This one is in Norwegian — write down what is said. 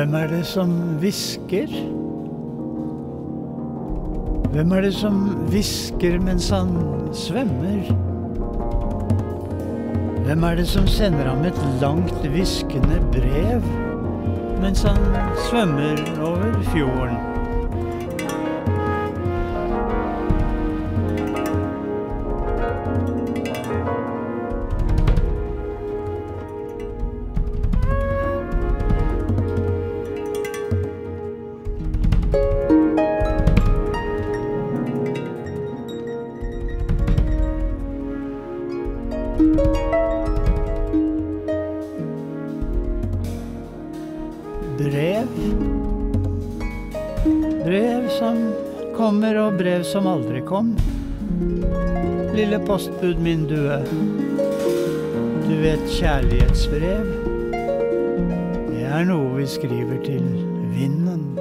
Hvem er det som hvisker? Hvem er det som hvisker mens han svømmer? Hvem er det som sender ham et langt hviskende brev mens han svømmer over fjorden? Brev. Brev som kommer, og brev som aldri kom. Lille postbud min due. Du vet kjærlighetsbrev. Det er noe vi skriver til vinden.